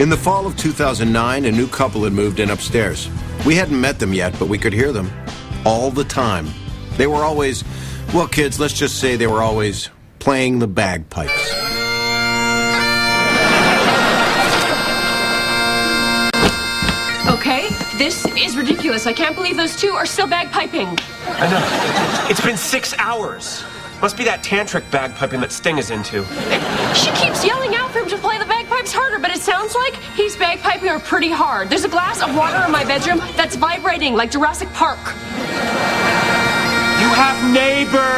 In the fall of 2009, a new couple had moved in upstairs. We hadn't met them yet, but we could hear them all the time. They were always, well, kids, let's just say they were always playing the bagpipes. Okay, this is ridiculous. I can't believe those two are still bagpiping. I know. It's been six hours. Must be that tantric bagpiping that Sting is into. She keeps yelling sounds like he's bagpiping her pretty hard. There's a glass of water in my bedroom that's vibrating like Jurassic Park. You have neighbors!